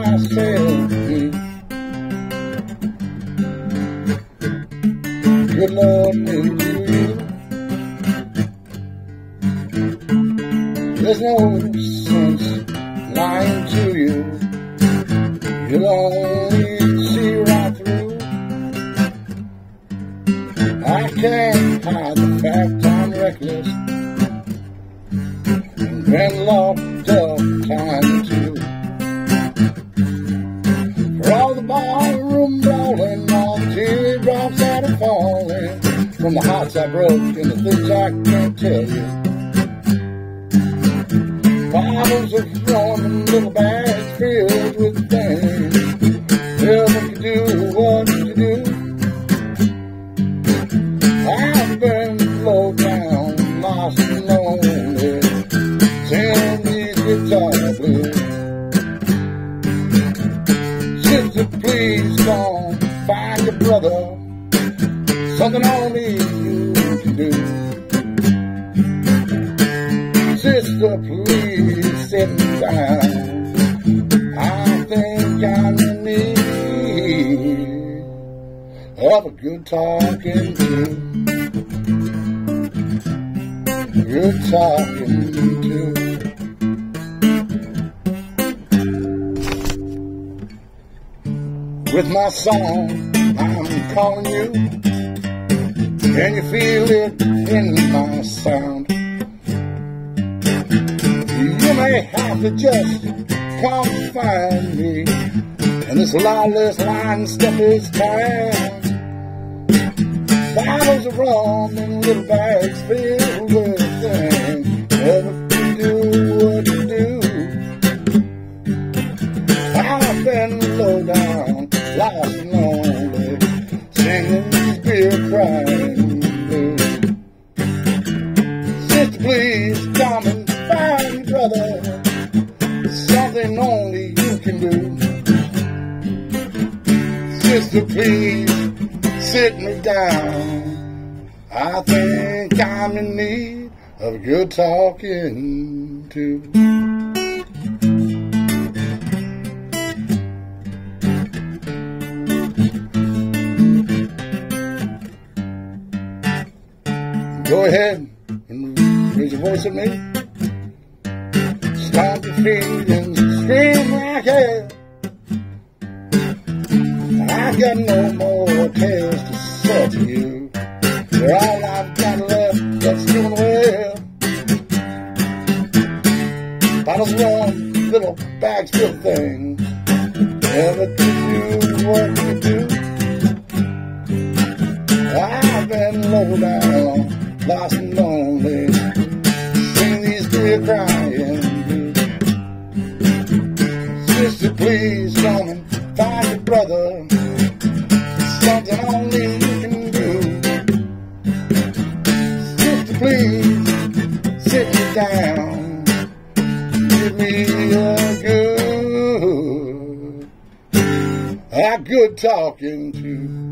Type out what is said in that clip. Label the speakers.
Speaker 1: Myself. Good Lord knew you. There's no sense lying to you. You'll only see right through. I can't hide the fact I'm reckless and been locked up time too. For all the ballroom brawling, all the teardrops that are falling from the hearts I broke and the things I can't tell you. Bottles of rum and little bags Something only you can do. Sister, please sit down. I think I'm in need of a good talking to. Good talking to. With my song, I'm calling you. Can you feel it in my sound? You may have to just come find me in this lawless line steppers town. Bottles of rum and little bags filled with things. Never can do what you do. I've been low down, lost and lonely, singing these beer crying only you can do. Sister, please sit me down. I think I'm in need of good talking to. Go ahead and raise your voice at me. Stomp your feet got no more tales to sell to you. You're all I've got left that's doing well. Bottles rum, little bags full of things. Never could do what you do. I've been low down, lost and lonely, singing these tear crying. Sister, please come and find your brother. it's Something only you can do. Sister, please sit me down. Give me a good, a good talking to.